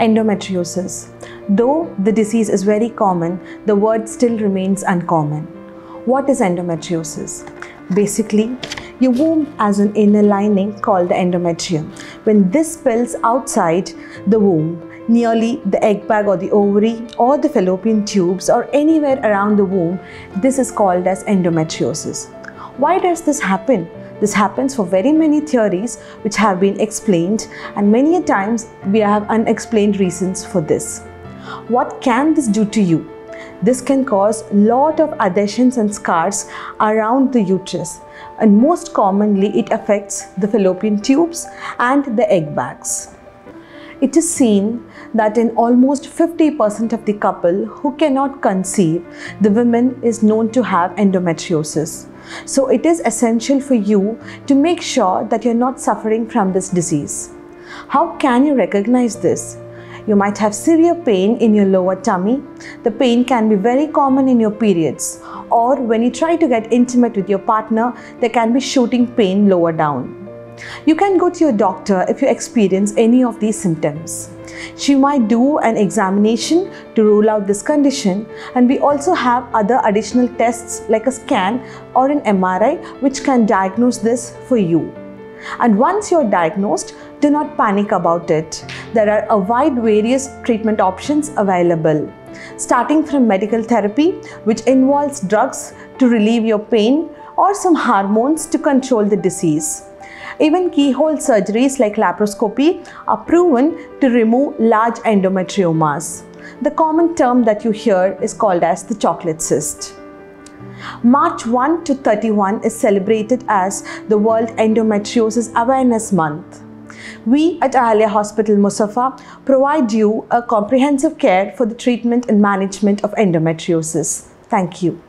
Endometriosis. Though the disease is very common, the word still remains uncommon. What is endometriosis? Basically, your womb has an inner lining called the endometrium. When this spills outside the womb, nearly the egg bag or the ovary or the fallopian tubes or anywhere around the womb, this is called as endometriosis. Why does this happen? This happens for very many theories which have been explained and many a times we have unexplained reasons for this. What can this do to you? This can cause lot of adhesions and scars around the uterus and most commonly it affects the fallopian tubes and the egg bags. It is seen that in almost 50% of the couple who cannot conceive, the woman is known to have endometriosis. So it is essential for you to make sure that you're not suffering from this disease. How can you recognize this? You might have severe pain in your lower tummy. The pain can be very common in your periods or when you try to get intimate with your partner, there can be shooting pain lower down. You can go to your doctor if you experience any of these symptoms. She might do an examination to rule out this condition and we also have other additional tests like a scan or an MRI which can diagnose this for you. And once you're diagnosed, do not panic about it. There are a wide various treatment options available. Starting from medical therapy, which involves drugs to relieve your pain or some hormones to control the disease. Even keyhole surgeries like laparoscopy are proven to remove large endometriomas. The common term that you hear is called as the chocolate cyst. March 1 to 31 is celebrated as the World Endometriosis Awareness Month. We at Ahalia Hospital Mussafah provide you a comprehensive care for the treatment and management of endometriosis. Thank you.